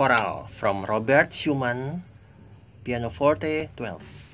Choral from Robert Schumann, Pianoforte 12.